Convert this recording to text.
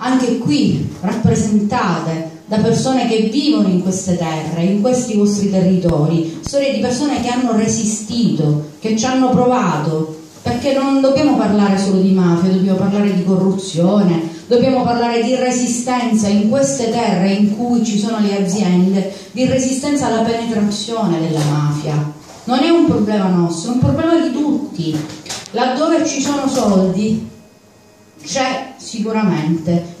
anche qui rappresentate da persone che vivono in queste terre, in questi vostri territori, storie di persone che hanno resistito, che ci hanno provato, perché non dobbiamo parlare solo di mafia, dobbiamo parlare di corruzione, dobbiamo parlare di resistenza in queste terre in cui ci sono le aziende, di resistenza alla penetrazione della mafia. Non è un problema nostro, è un problema di tutti. Laddove ci sono soldi c'è sicuramente